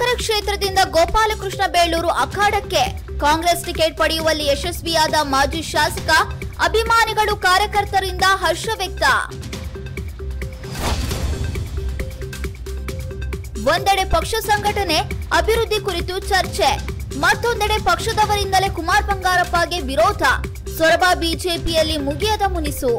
ಸಾಗರ ಕ್ಷೇತ್ರದಿಂದ ಗೋಪಾಲಕೃಷ್ಣ ಬೇಳೂರು ಅಖಾಡಕ್ಕೆ ಕಾಂಗ್ರೆಸ್ ಟಿಕೆಟ್ ಪಡೆಯುವಲ್ಲಿ ಯಶಸ್ವಿಯಾದ ಮಾಜಿ ಶಾಸಕ, ಅಭಿಮಾನಿಗಳು ಕಾರ್ಯಕರ್ತರಿಂದ ಹರ್ಷ ವ್ಯಕ್ತ. ಒಂದೆಡೆ ಪಕ್ಷ ಸಂಘಟನೆ ಅಭಿವೃದ್ಧಿ ಕುರಿತು ಚರ್ಚೆ. ಮತ್ತೊಂದೆಡೆ ಪಕ್ಷದವರಿಂದಲೇ ಕುಮಾರ್ ಬಂಗಾರಪ್ಪಗೆ ವಿರೋಧ. ಸೊರಬ ಬಿಜೆಪಿಯಲ್ಲಿ ಮುಗಿಯದ ಮುನಿಸು.